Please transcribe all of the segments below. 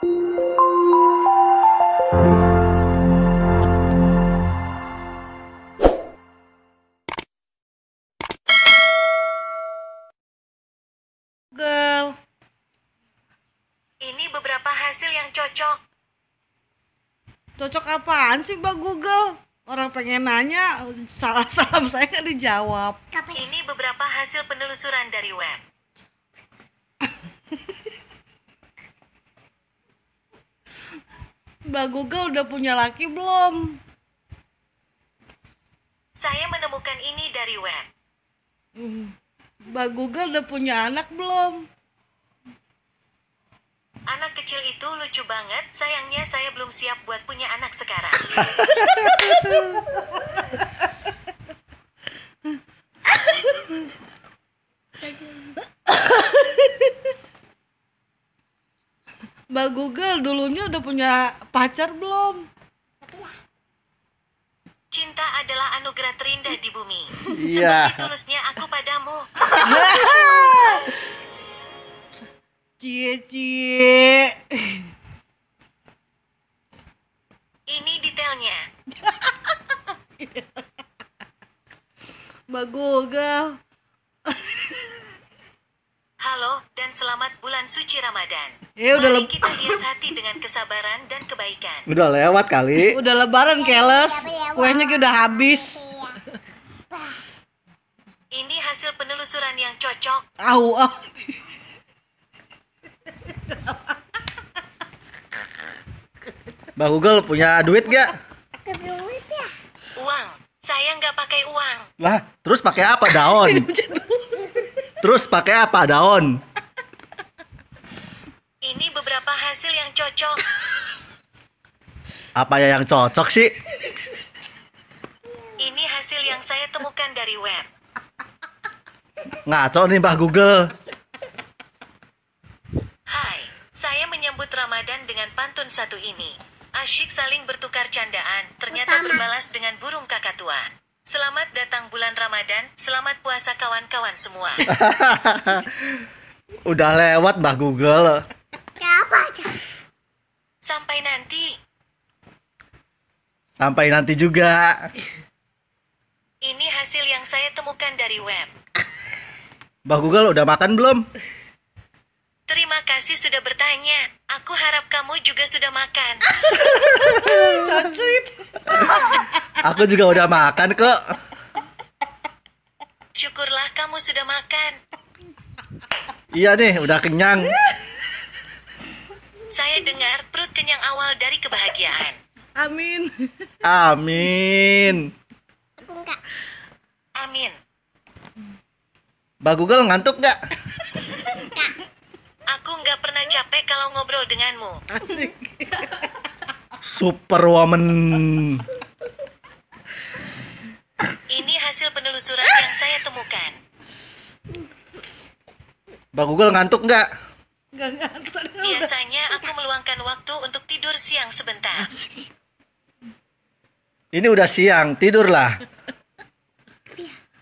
Google. Ini beberapa hasil yang cocok. Cocok apaan sih Mbak Google? Orang pengen nanya, salah salam saya nggak dijawab. Ini beberapa hasil penelusuran dari web. Mbak Google udah punya laki belum? Saya menemukan ini dari web. Hmm. Mbak Google udah punya anak belum? Anak kecil itu lucu banget. Sayangnya saya belum siap buat punya anak sekarang. Mbak Google dulunya udah punya pacar belum? Cinta adalah anugerah terindah di bumi. Iya. Tulusnya aku padamu. Cie cie. Ini detailnya. Mbak Google. Dan selamat bulan suci Ramadan. Eh udah Mari le- kita hias hati dengan kesabaran dan kebaikan. Udah lewat kali. udah lebaran keles. Kuenya kayak udah habis. Ini hasil penelusuran yang cocok. Au, au. Mbak Google punya duit gak? Uang. Saya nggak pakai uang. Lah, terus pakai apa daun? Terus pakai apa daun? Ini beberapa hasil yang cocok. Apa ya yang cocok sih? Ini hasil yang saya temukan dari web. Ngaco nih Mbak Google. Hai, saya menyambut Ramadan dengan pantun satu ini. Asyik saling bertukar candaan, ternyata berbalas dengan burung kakak tua. Selamat datang bulan Ramadan, selamat puasa kawan-kawan semua. Udah lewat Mbak Google. Sampai nanti. Sampai nanti juga. Ini hasil yang saya temukan dari web. Mbak Google udah makan belum? Terima kasih sudah bertanya. Aku harap kamu juga sudah makan. Aku juga udah makan kok. Syukurlah kamu sudah makan. Iya nih, udah kenyang. Saya dengar perut kenyang awal dari kebahagiaan. Amin. Amin. Amin. Mbak Google ngantuk gak? Aku nggak pernah capek kalau ngobrol denganmu. Asik. Superwoman. Ini hasil penelusuran yang saya temukan. Mbak Google ngantuk nggak? Gak ngantuk. Tadi udah. Biasanya aku meluangkan waktu untuk tidur siang sebentar. Ini udah siang, tidurlah.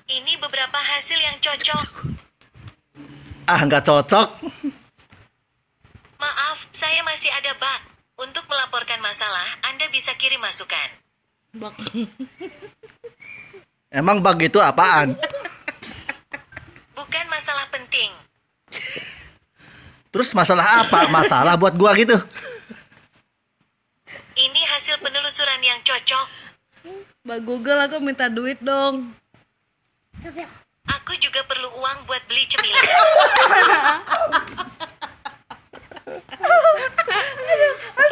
Ini beberapa hasil yang cocok. Ah, nggak cocok. Maaf, saya masih ada bug. Untuk melaporkan masalah, Anda bisa kirim masukan. Bak. Emang bug itu apaan? Bukan masalah penting. Terus masalah apa? Masalah buat gua gitu. Ini hasil penelusuran yang cocok. Mbak Google aku minta duit dong. Aku juga perlu uang buat beli cemilan.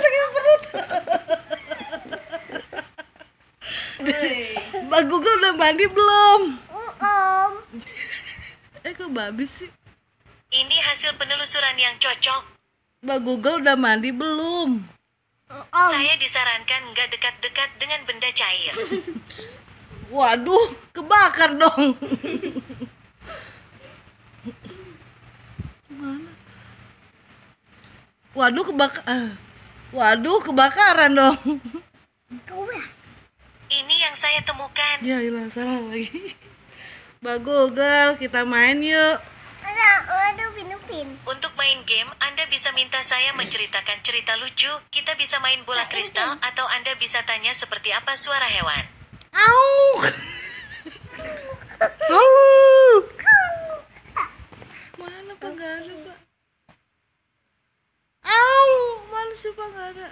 Sakit perut. Mbak Google udah mandi belum? Eh kok babi sih? Ini hasil penelusuran yang cocok. Mbak Google udah mandi belum? Saya disarankan dekat-dekat dengan benda cair. Waduh, kebakar dong. Mana? Waduh, kebakar. Waduh, kebakaran dong. Ini yang saya temukan. Ya, ilah salah lagi. Mbak Google, kita main yuk. Untuk main game, Anda bisa minta saya menceritakan cerita lucu, kita bisa main bola kristal, atau Anda bisa tanya seperti apa suara hewan. Au. Au. Mana Pak ada Pak? Au, mana sih Pak ada?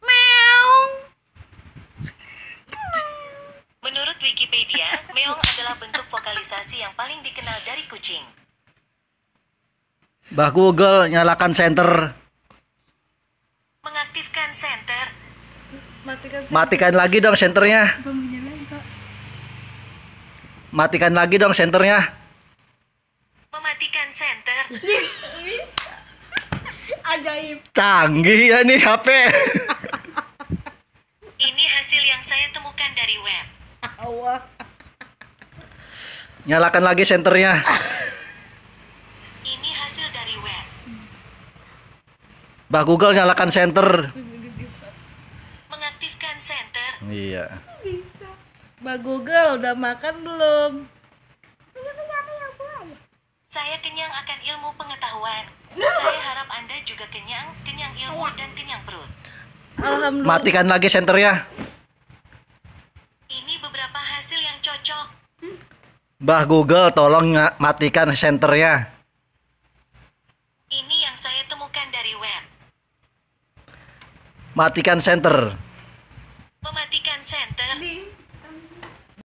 Meow. Menurut Wikipedia, meong adalah bentuk vokalisasi yang paling dikenal dari kucing. Bah Google nyalakan center. Mengaktifkan senter, Matikan saya. Matikan lagi dong senternya. Matikan lagi dong senternya. mematikan senter, Ajaib. Canggih ya nih HP. ini hasil yang saya temukan dari web. Awah. Nyalakan lagi senternya. Ini hasil dari web. Bah Google nyalakan center. Mengaktifkan senter, Iya. Mbak Google udah makan belum? saya kenyang akan ilmu pengetahuan. Saya harap Anda juga kenyang, kenyang ilmu dan kenyang perut. Alhamdulillah. Matikan lagi senternya. Ini beberapa hasil yang cocok. Bah Google tolong matikan senternya. Ini yang saya temukan dari web. Matikan center.